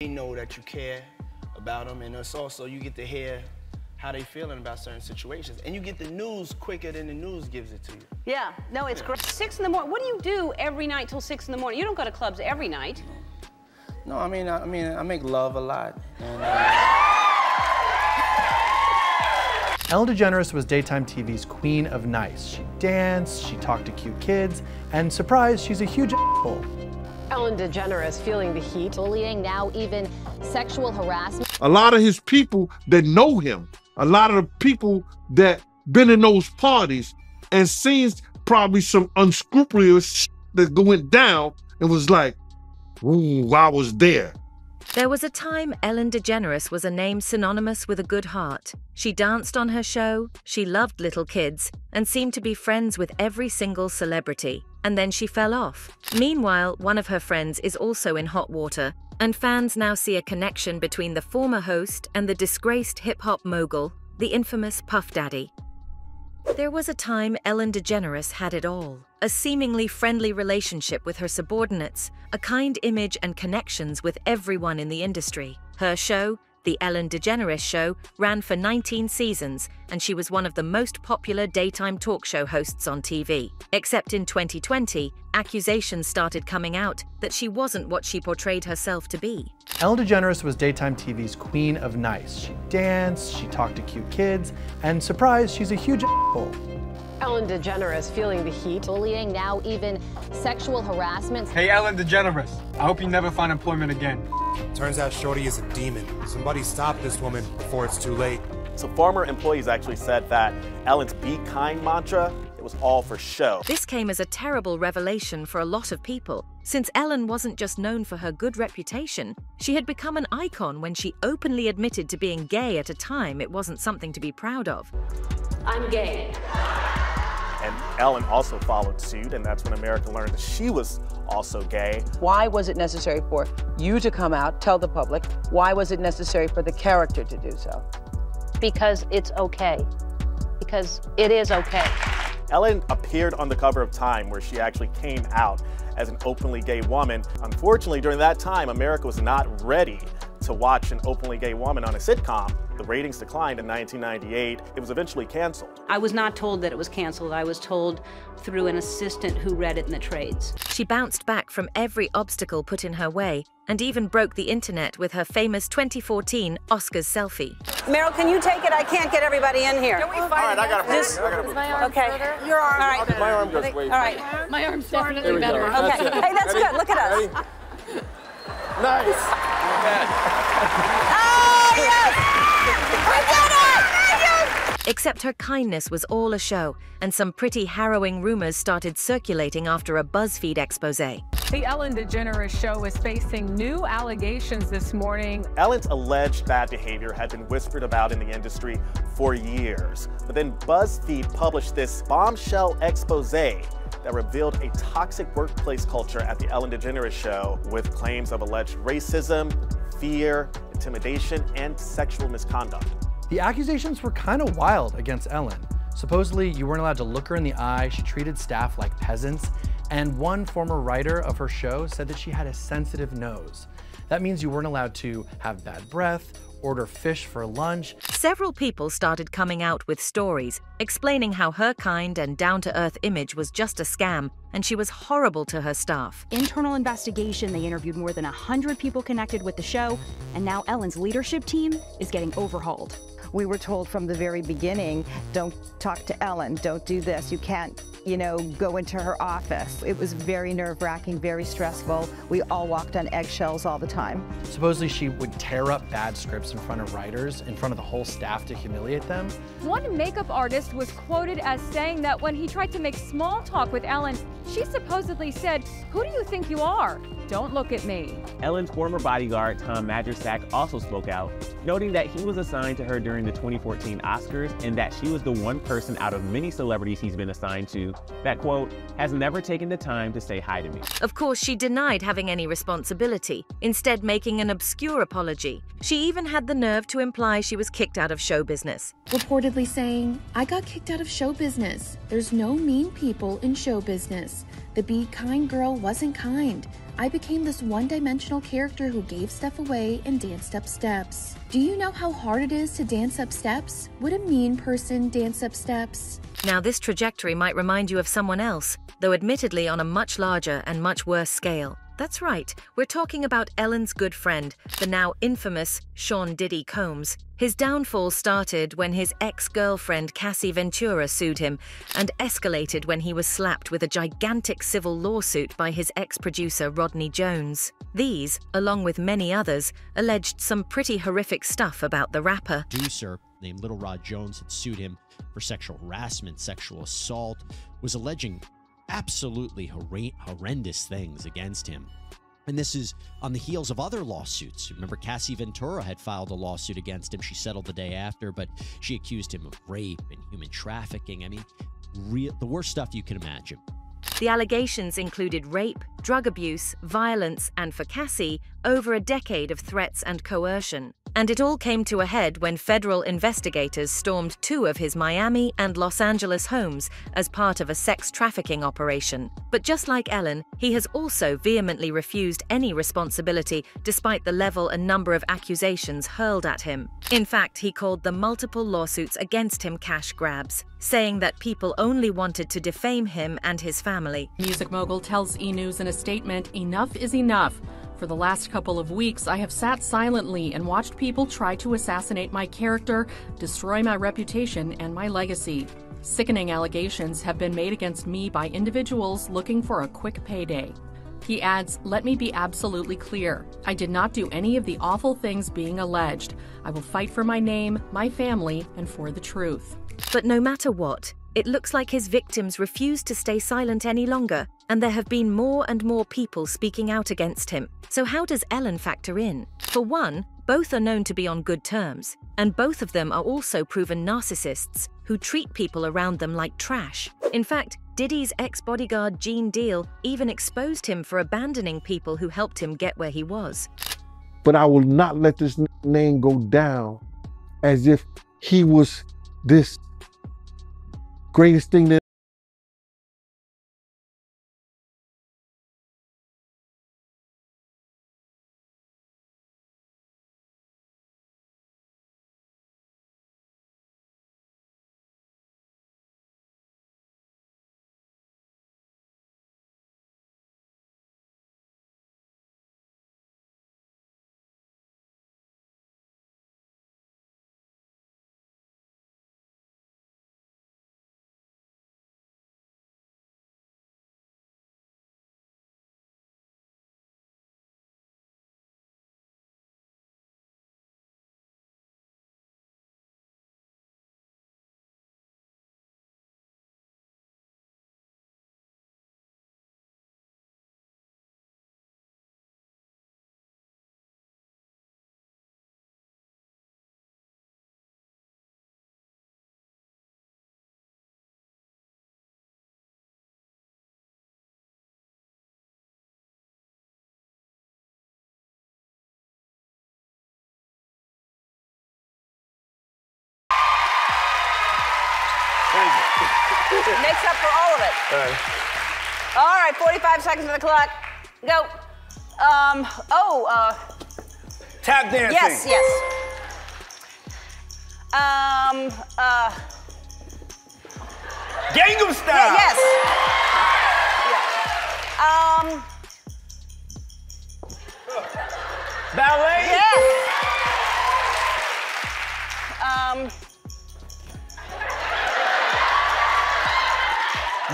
They know that you care about them, and it's also you get to hear how they feeling about certain situations, and you get the news quicker than the news gives it to you. Yeah, no, it's great. Six in the morning. What do you do every night till six in the morning? You don't go to clubs every night. No, I mean, I, I mean, I make love a lot. And, uh... Ellen DeGeneres was daytime TV's queen of nice. She danced, she talked to cute kids, and surprise, she's a huge asshole. Ellen DeGeneres feeling the heat. Bullying, now even sexual harassment. A lot of his people that know him, a lot of the people that been in those parties and seen probably some unscrupulous that went down and was like, ooh, I was there. There was a time Ellen DeGeneres was a name synonymous with a good heart. She danced on her show, she loved little kids, and seemed to be friends with every single celebrity. And then she fell off. Meanwhile, one of her friends is also in hot water, and fans now see a connection between the former host and the disgraced hip hop mogul, the infamous Puff Daddy. There was a time Ellen DeGeneres had it all a seemingly friendly relationship with her subordinates, a kind image and connections with everyone in the industry. Her show, The Ellen DeGeneres Show, ran for 19 seasons, and she was one of the most popular daytime talk show hosts on TV. Except in 2020, accusations started coming out that she wasn't what she portrayed herself to be. Ellen DeGeneres was daytime TV's queen of nice. She danced, she talked to cute kids, and surprise, she's a huge asshole. Ellen DeGeneres feeling the heat. Bullying, now even sexual harassment. Hey, Ellen DeGeneres, I hope you never find employment again. Turns out Shorty is a demon. Somebody stop this woman before it's too late. So former employees actually said that Ellen's Be Kind mantra, it was all for show. This came as a terrible revelation for a lot of people, since Ellen wasn't just known for her good reputation, she had become an icon when she openly admitted to being gay at a time it wasn't something to be proud of. I'm gay. And Ellen also followed suit, and that's when America learned that she was also gay. Why was it necessary for you to come out, tell the public? Why was it necessary for the character to do so? Because it's okay. Because it is okay. Ellen appeared on the cover of Time where she actually came out as an openly gay woman. Unfortunately, during that time, America was not ready to watch an openly gay woman on a sitcom. The ratings declined in 1998. It was eventually canceled. I was not told that it was canceled. I was told through an assistant who read it in the trades. She bounced back from every obstacle put in her way and even broke the internet with her famous 2014 Oscars selfie. Meryl, can you take it? I can't get everybody in here. Can we fight? All right, I got to Just, my arm okay. Further? Your arm. All right. My arm goes way All right. My arm's definitely better. Okay. Hey, that's good. Look at us. Nice. Oh, yes! We did it! Except her kindness was all a show, and some pretty harrowing rumors started circulating after a BuzzFeed expose. The Ellen DeGeneres show is facing new allegations this morning. Ellen's alleged bad behavior had been whispered about in the industry for years. But then BuzzFeed published this bombshell expose that revealed a toxic workplace culture at the Ellen DeGeneres show with claims of alleged racism, fear, intimidation, and sexual misconduct. The accusations were kind of wild against Ellen. Supposedly, you weren't allowed to look her in the eye, she treated staff like peasants, and one former writer of her show said that she had a sensitive nose. That means you weren't allowed to have bad breath, order fish for lunch. Several people started coming out with stories explaining how her kind and down to earth image was just a scam and she was horrible to her staff. Internal investigation, they interviewed more than 100 people connected with the show, and now Ellen's leadership team is getting overhauled. We were told from the very beginning, don't talk to Ellen, don't do this, you can't, you know, go into her office. It was very nerve-wracking, very stressful. We all walked on eggshells all the time. Supposedly she would tear up bad scripts in front of writers, in front of the whole staff to humiliate them. One makeup artist was quoted as saying that when he tried to make small talk with Ellen, she supposedly said, Who do you think you are? Don't look at me. Ellen's former bodyguard, Tom Majercak, also spoke out, noting that he was assigned to her during the 2014 Oscars and that she was the one person out of many celebrities he's been assigned to that, quote, has never taken the time to say hi to me. Of course, she denied having any responsibility, instead, making an obscure apology. She even had the nerve to imply she was kicked out of show business. Reportedly saying, I got kicked out of show business. There's no mean people in show business. The be kind girl wasn't kind. I became this one dimensional character who gave stuff away and danced up steps. Do you know how hard it is to dance up steps? Would a mean person dance up steps? Now, this trajectory might remind you of someone else, though admittedly on a much larger and much worse scale. That's right, we're talking about Ellen's good friend, the now infamous Sean Diddy Combs. His downfall started when his ex girlfriend Cassie Ventura sued him, and escalated when he was slapped with a gigantic civil lawsuit by his ex producer Rodney Jones. These, along with many others, alleged some pretty horrific stuff about the rapper. producer named Little Rod Jones had sued him for sexual harassment, sexual assault, was alleging absolutely horre- horrendous things against him. And this is on the heels of other lawsuits. Remember, Cassie Ventura had filed a lawsuit against him. She settled the day after, but she accused him of rape and human trafficking. I mean, real, the worst stuff you can imagine. The allegations included rape, drug abuse, violence, and for Cassie, over a decade of threats and coercion. And it all came to a head when federal investigators stormed two of his Miami and Los Angeles homes as part of a sex trafficking operation. But just like Ellen, he has also vehemently refused any responsibility despite the level and number of accusations hurled at him. In fact, he called the multiple lawsuits against him cash grabs, saying that people only wanted to defame him and his family. Music mogul tells E! News in a statement enough is enough. For the last couple of weeks, I have sat silently and watched people try to assassinate my character, destroy my reputation, and my legacy. Sickening allegations have been made against me by individuals looking for a quick payday. He adds, Let me be absolutely clear. I did not do any of the awful things being alleged. I will fight for my name, my family, and for the truth. But no matter what, it looks like his victims refuse to stay silent any longer, and there have been more and more people speaking out against him. So, how does Ellen factor in? For one, both are known to be on good terms, and both of them are also proven narcissists who treat people around them like trash. In fact, Diddy's ex bodyguard Gene Deal even exposed him for abandoning people who helped him get where he was. But I will not let this name go down as if he was this greatest thing that Makes up for all of it. All right, 45 seconds on the clock. Go. Um, oh, uh. Tap dancing. Yes, yes. Um, uh. Gangnam Style. Yeah, yes. Yeah. Um.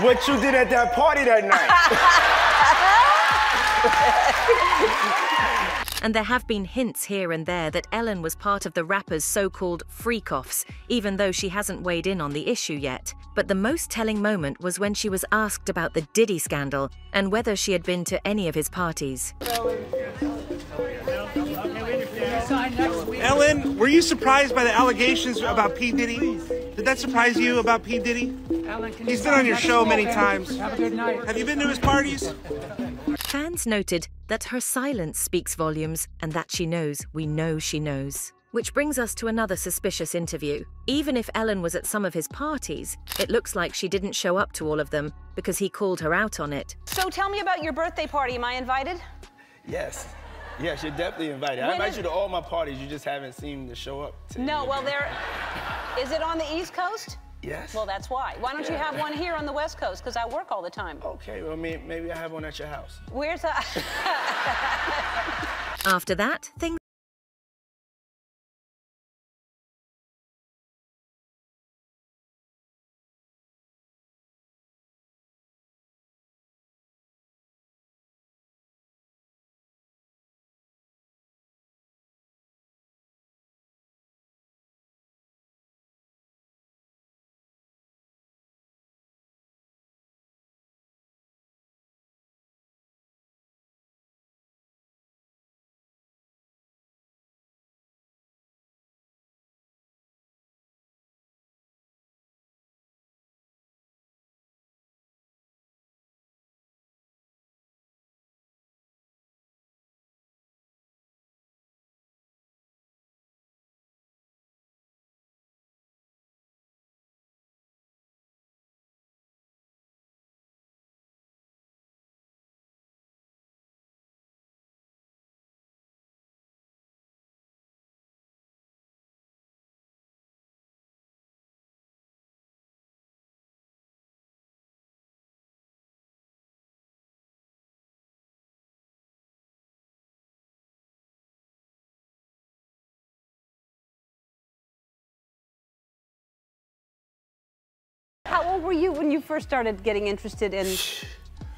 What you did at that party that night? And there have been hints here and there that Ellen was part of the rapper's so called freak offs, even though she hasn't weighed in on the issue yet. But the most telling moment was when she was asked about the Diddy scandal and whether she had been to any of his parties. Ellen, were you surprised by the allegations about P. Diddy? Did that surprise you about P. Diddy? He's been on your show many times. Have a good night. Have you been to his parties? Fans noted that her silence speaks volumes and that she knows we know she knows. Which brings us to another suspicious interview. Even if Ellen was at some of his parties, it looks like she didn't show up to all of them because he called her out on it. So tell me about your birthday party. Am I invited? Yes. Yes, you're definitely invited. I invite is- you to all my parties. You just haven't seemed to show up. To No, well, of them. there. Is it on the East Coast? Yes. Well, that's why. Why don't you have one here on the West Coast? Because I work all the time. Okay, well, maybe I have one at your house. Where's that? After that, things How old were you when you first started getting interested in?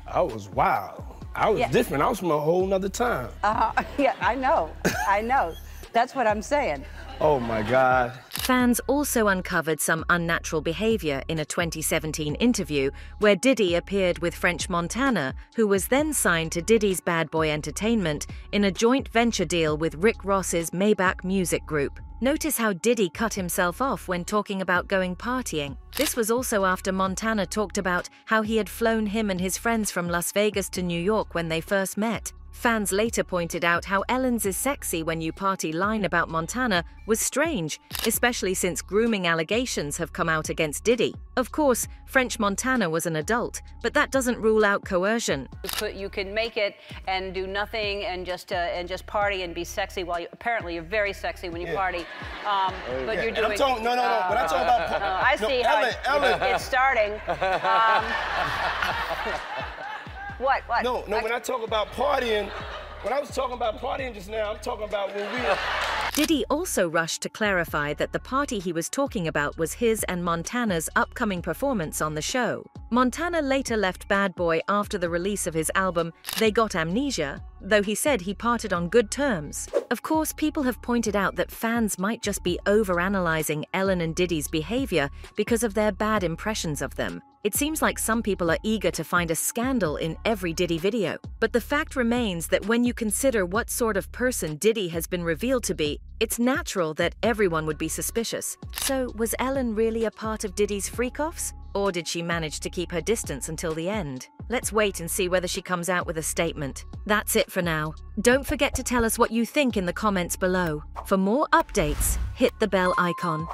I was wild. I was Yeah. different. I was from a whole nother time. Uh, yeah, I know. I know. That's what I'm saying. Oh my God. Fans also uncovered some unnatural behavior in a 2017 interview where Diddy appeared with French Montana, who was then signed to Diddy's Bad Boy Entertainment in a joint venture deal with Rick Ross's Maybach Music Group. Notice how Diddy cut himself off when talking about going partying. This was also after Montana talked about how he had flown him and his friends from Las Vegas to New York when they first met. Fans later pointed out how Ellen's is sexy when you party line about Montana was strange, especially since grooming allegations have come out against Diddy. Of course, French Montana was an adult, but that doesn't rule out coercion. You, can make it and do nothing and just uh, and just party and be sexy while you apparently you're very sexy when you Yeah. party. Um, but Yeah, you're and doing. I'm talking- no, no, no, when I talk about Uh, I no, see how Ellen, it- Ellen. it's starting. Um, what? What? No, no, when I talk about partying, when I was talking about partying just now, I'm talking about when we. Diddy also rushed to clarify that the party he was talking about was his and Montana's upcoming performance on the show. Montana later left Bad Boy after the release of his album They Got Amnesia, though he said he parted on good terms. Of course, people have pointed out that fans might just be overanalyzing Ellen and Diddy's behavior because of their bad impressions of them. It seems like some people are eager to find a scandal in every Diddy video. But the fact remains that when you consider what sort of person Diddy has been revealed to be, it's natural that everyone would be suspicious. So, was Ellen really a part of Diddy's freak offs? Or did she manage to keep her distance until the end? Let's wait and see whether she comes out with a statement. That's it for now. Don't forget to tell us what you think in the comments below. For more updates, hit the bell icon.